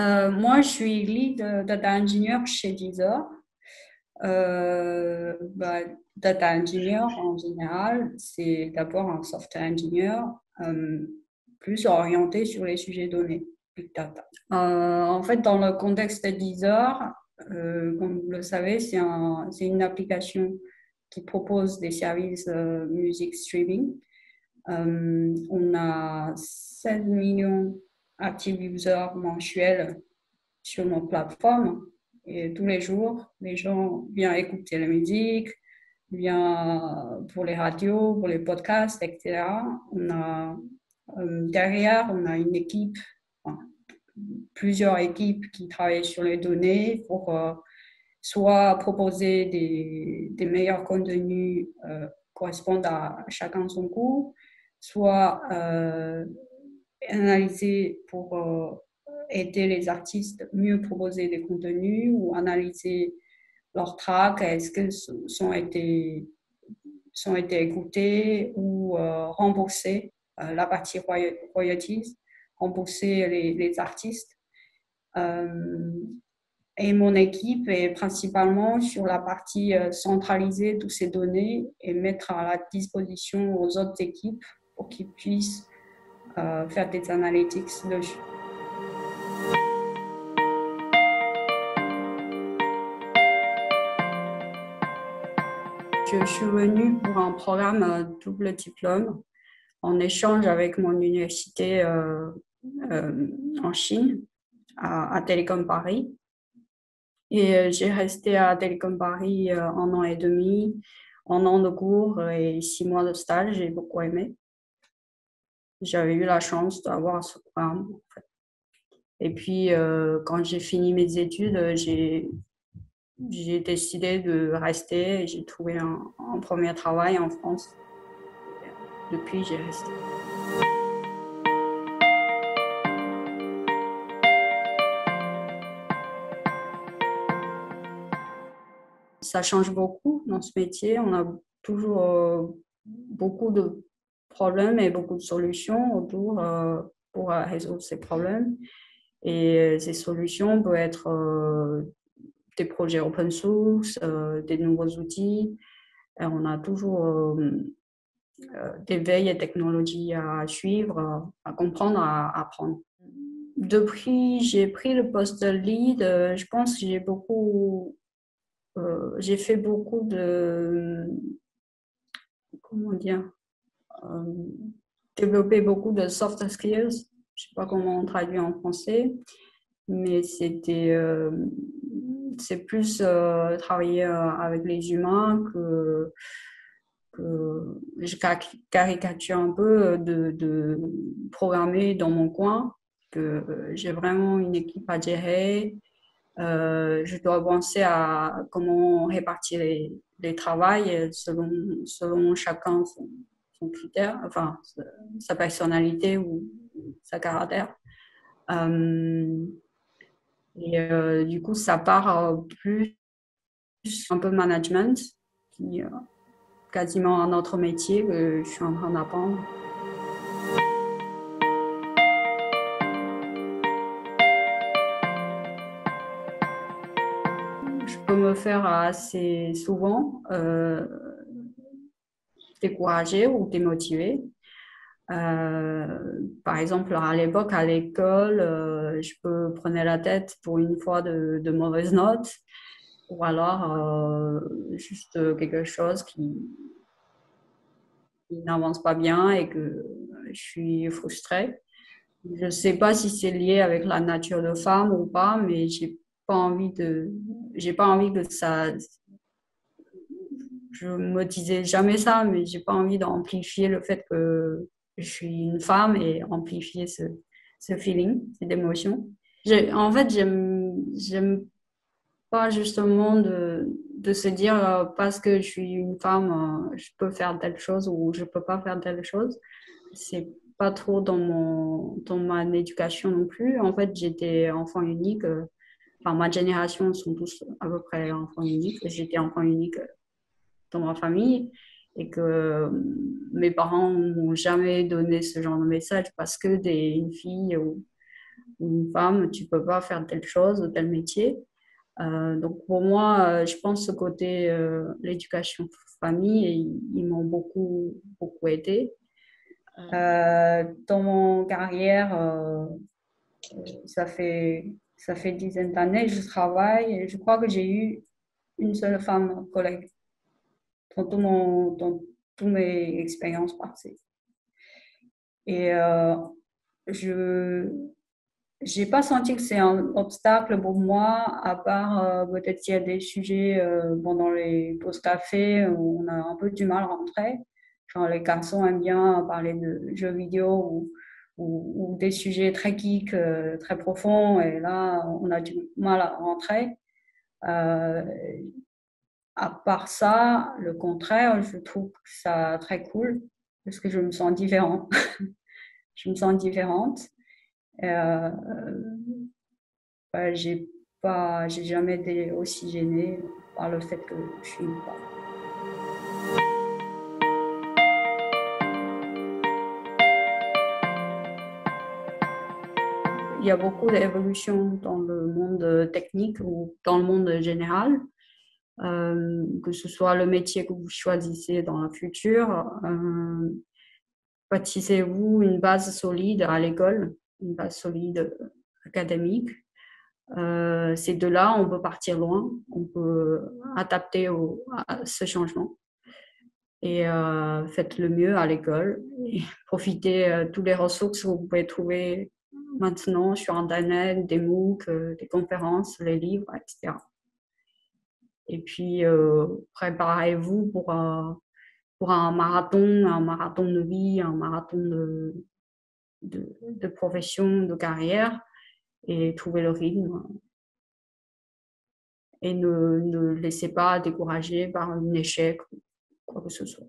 Euh, moi, je suis lead data engineer chez Deezer. Euh, bah, data engineer en général, c'est d'abord un software engineer euh, plus orienté sur les sujets donnés, big data. en fait, dans le contexte de Deezer, comme vous le savez, c'est un, une application qui propose des services music streaming. on a 16 millions active users mensuels sur nos plateformes. Et tous les jours, les gens viennent écouter la musique, viennent pour les radios, pour les podcasts, etc. On a, euh, derrière, on a une équipe, plusieurs équipes qui travaillent sur les données pour euh, soit proposer des, meilleurs contenus euh, correspondent à chacun son cours, soit analyser pour euh, aider les artistes mieux proposer des contenus ou analyser leurs tracks, est-ce que sont été, sont été écoutés ou euh, rembourser euh, la partie royalties, rembourser les, les artistes? et mon équipe est principalement sur la partie centraliser toutes ces données et mettre à la disposition aux autres équipes pour qu'ils puissent euh, faire des analytics dessus. Je suis venue pour un programme euh, double diplôme en échange avec mon université euh, en Chine, à, à Télécom Paris. Et j'ai resté à Télécom Paris un an et demi, un an de cours et six mois de stage. J'ai beaucoup aimé j'avais eu la chance d'avoir ce programme. Et puis, euh, quand j'ai fini mes études, euh, j'ai, décidé de rester. J'ai trouvé un, premier travail en France. Depuis, j'ai resté. Ça change beaucoup dans ce métier. On a toujours euh, beaucoup de problèmes et beaucoup de solutions autour euh, pour résoudre ces problèmes. Et euh, ces solutions peuvent être euh, des projets open source, des nouveaux outils. On a toujours des veilles et technologies à suivre, à comprendre, à apprendre. Depuis, j'ai pris le poste de lead. Je pense que j'ai beaucoup, j'ai fait beaucoup de, comment dire, euh, développer beaucoup de soft skills. Je sais pas comment on traduit en français, mais c'était euh, c'est plus euh, travailler avec les humains que, je caricature un peu de, programmer dans mon coin, que j'ai vraiment une équipe à gérer. je dois penser à comment répartir les, les travails selon, selon chacun critère, enfin sa personnalité ou sa caractère. Euh, et euh, du coup, ça part euh, plus un peu management, quasiment un autre métier que je suis en train d'apprendre. Je peux me faire assez souvent découragé ou démotivé. Euh, par exemple, à l'époque, à l'école, euh, je peux prendre la tête pour une fois de, de mauvaises notes ou alors euh, juste quelque chose qui, n'avance pas bien et que je suis frustrée. Je ne sais pas si c'est lié avec la nature de femme ou pas, mais j'ai pas pas envie que ça, je me disais jamais ça, mais j'ai pas envie d'amplifier le fait que je suis une femme et amplifier ce, ce feeling, cette émotion. En fait, j'aime pas justement de, de, se dire euh, parce que je suis une femme, euh, je peux faire telle chose ou je peux pas faire telle chose. C'est pas trop dans, mon, dans ma éducation non plus. En fait, j'étais enfant unique. Euh, enfin, ma génération sont tous à peu près enfants uniques. J'étais enfant unique dans ma famille et que euh, mes parents n'ont jamais donné ce genre de message parce que des, une fille ou une femme, tu peux pas faire telle chose, tel métier. donc pour moi, je pense ce côté l'éducation famille, ils m'ont beaucoup, beaucoup aidé. dans mon carrière, ça fait ça fait dizaines d'années que je travaille et je crois que j'ai eu une seule femme collègue dans, tout mon, dans toutes mes expériences passées. Et euh, je n'ai pas senti que c'est un obstacle pour moi, à part euh, peut-être qu'il y a des sujets euh, pendant les pauses café où on a un peu du mal à rentrer. Genre les garçons aiment bien parler de jeux vidéo ou ou, des sujets très geeks, euh, très profonds, et là, on a du mal à rentrer. À part ça, le contraire, je trouve ça très cool parce que je me sens différente. je me sens différente. Euh, j'ai pas, j'ai jamais été aussi gênée par le fait que je suis une femme. il y a beaucoup d'évolutions dans le monde technique ou dans le monde général. Euh, que ce soit le métier que vous choisissez dans le futur, euh, bâtissez-vous une base solide à l'école, une base solide académique. Euh, c'est de là on peut partir loin, on peut adapter à ce changement. Et euh, faites le mieux à l'école profitez de toutes les ressources que vous pouvez trouver maintenant sur Internet, des MOOC, des conférences, les livres, etc. Et puis, euh, préparez-vous pour, euh, pour un marathon, un marathon de vie, un marathon de, de, profession, de carrière, et trouvez le rythme. Et ne, ne laissez pas décourager par un échec ou quoi que ce soit.